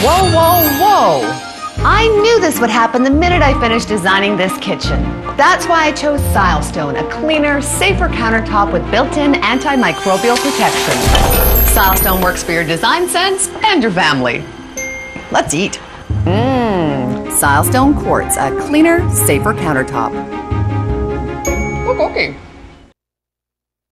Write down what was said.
Whoa, whoa, whoa! I knew this would happen the minute I finished designing this kitchen. That's why I chose Silestone, a cleaner, safer countertop with built-in antimicrobial protection. Silestone works for your design sense and your family. Let's eat. Mmm, Silestone Quartz, a cleaner, safer countertop. Look, okay.